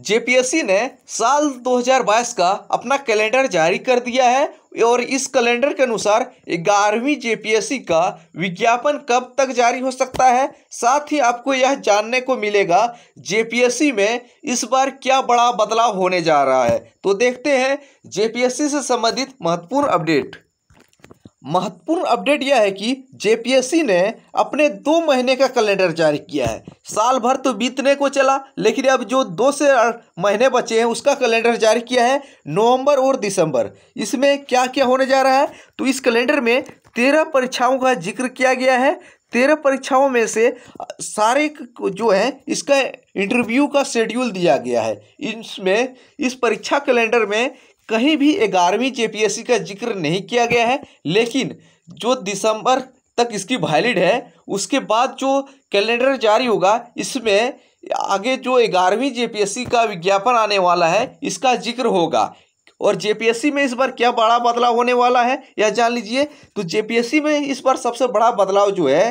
JPSC ने साल 2022 का अपना कैलेंडर जारी कर दिया है और इस कैलेंडर के अनुसार ग्यारहवीं जेपीएससी का विज्ञापन कब तक जारी हो सकता है? साथ ही आपको यह जानने को मिलेगा, जेपीएससी में इस बार क्या बड़ा बदलाव होने जा रहा है। तो देखते हैं जेपीएससी से संबंधित महत्वपूर्ण अपडेट। महत्वपूर्ण अपडेट यह है कि जेपीएससी ने अपने दो महीने का कैलेंडर जारी किया है। साल भर तो बीतने को चला, लेकिन अब जो दो से महीने बचे हैं, उसका कैलेंडर जारी किया है नवंबर और दिसंबर। इसमें क्या क्या होने जा रहा है? तो इस कैलेंडर में तेरह परीक्षाओं का ज़िक्र किया गया है। तेरह परीक्षाओं में से सारे जो है, इसका इंटरव्यू का शेड्यूल दिया गया है। इसमें, इस परीक्षा कैलेंडर में कहीं भी ग्यारहवीं जेपीएससी का ज़िक्र नहीं किया गया है, लेकिन जो दिसंबर तक इसकी वैलिड है, उसके बाद जो कैलेंडर जारी होगा, इसमें आगे जो ग्यारहवीं जेपीएससी का विज्ञापन आने वाला है, इसका ज़िक्र होगा। और जेपीएससी में इस बार क्या बड़ा बदलाव होने वाला है, यह जान लीजिए। तो जेपीएससी में इस बार सबसे बड़ा बदलाव जो है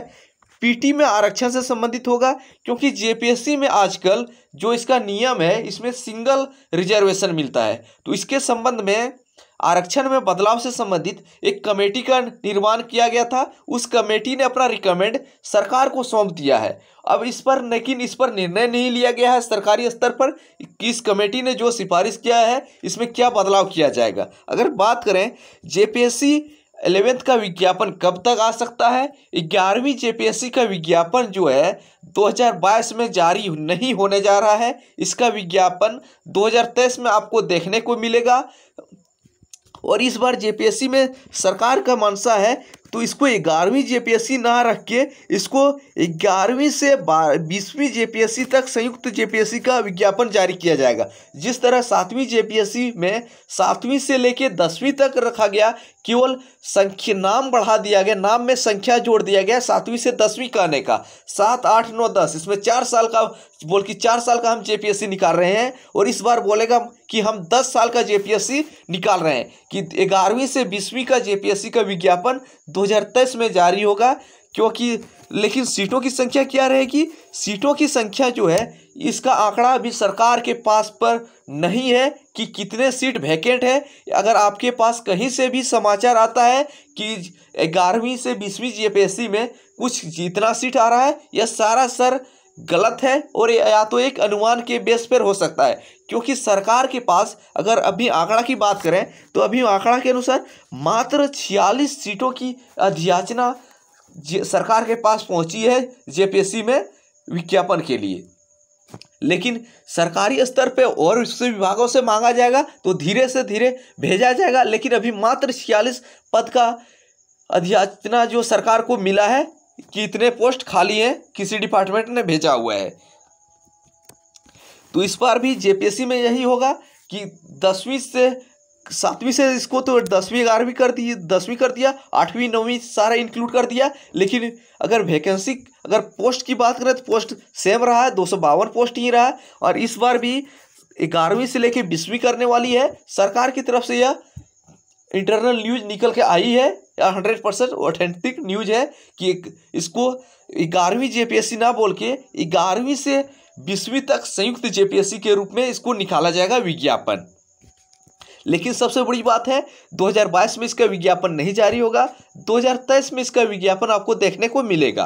पीटी में आरक्षण से संबंधित होगा, क्योंकि जेपीएससी में आजकल जो इसका नियम है, इसमें सिंगल रिजर्वेशन मिलता है। तो इसके संबंध में आरक्षण में बदलाव से संबंधित एक कमेटी का निर्माण किया गया था। उस कमेटी ने अपना रिकमेंड सरकार को सौंप दिया है। अब इस पर, लेकिन इस पर निर्णय नहीं लिया गया है सरकारी स्तर पर कि इस कमेटी ने जो सिफारिश किया है, इसमें क्या बदलाव किया जाएगा। अगर बात करें जेपीएससी एलेवेंथ का विज्ञापन कब तक आ सकता है? ग्यारहवीं जेपीएससी का विज्ञापन जो है 2022 में जारी नहीं होने जा रहा है। इसका विज्ञापन 2023 में आपको देखने को मिलेगा। और इस बार जेपीएससी में सरकार का मानसा है तो इसको ग्यारहवीं जेपीएससी ना रख के इसको ग्यारहवीं से बीसवीं जेपीएससी तक संयुक्त जेपीएससी का विज्ञापन जारी किया जाएगा। जिस तरह सातवीं जेपीएससी में सातवीं से लेके दसवीं तक रखा गया, केवल संख्या, नाम बढ़ा दिया गया, नाम में संख्या जोड़ दिया गया सातवीं से दसवीं का आने का। सात, आठ, नौ, दस, इसमें चार साल का, बोल कि चार साल का हम जेपीएससी निकाल रहे हैं और इस बार बोलेगा कि हम दस साल का जेपीएससी निकाल रहे हैं कि ग्यारहवीं से बीसवीं का जेपीएससी का विज्ञापन दो में जारी होगा, क्योंकि लेकिन सीटों की संख्या क्या रहेगी? सीटों की संख्या जो है, इसका आंकड़ा अभी सरकार के पास पर नहीं है कि कितने सीट वैकेंट है। अगर आपके पास कहीं से भी समाचार आता है कि ग्यारहवीं से बीसवीं जी में कुछ जितना सीट आ रहा है यह सारा सर गलत है और या तो एक अनुमान के बेस पर हो सकता है। क्योंकि सरकार के पास अगर अभी आंकड़ा की बात करें तो अभी आंकड़ा के अनुसार मात्र छियालीस सीटों की अध्याचना सरकार के पास पहुँची है जेपीएससी में विज्ञापन के लिए। लेकिन सरकारी स्तर पे और विभागों से मांगा जाएगा तो धीरे से धीरे भेजा जाएगा। लेकिन अभी मात्र छियालीस पद का अध्याचना जो सरकार को मिला है कि इतने पोस्ट खाली हैं, किसी डिपार्टमेंट ने भेजा हुआ है। तो इस बार भी जेपीएससी में यही होगा कि दसवीं से सातवीं से इसको तो दसवीं, ग्यारहवीं कर दी दसवीं कर दिया, आठवीं, नौवीं सारा इंक्लूड कर दिया, लेकिन अगर वैकेंसी अगर पोस्ट की बात करें तो पोस्ट सेम रहा है, दो सौ बावन पोस्ट ही रहा और इस बार भी ग्यारहवीं से लेकर बीसवीं करने वाली है, सरकार की तरफ़ से यह इंटरनल न्यूज़ निकल के आई है हंड्रेड परसेंट ऑथेंटिक न्यूज़ है कि इसको ग्यारहवीं जेपीएससी ना बोल के, ग्यारहवीं से बीसवीं तक संयुक्त जेपीएससी के रूप में इसको निकाला जाएगा विज्ञापन। लेकिन सबसे बड़ी बात है 2022 में इसका विज्ञापन नहीं जारी होगा 2023 में इसका विज्ञापन आपको देखने को मिलेगा।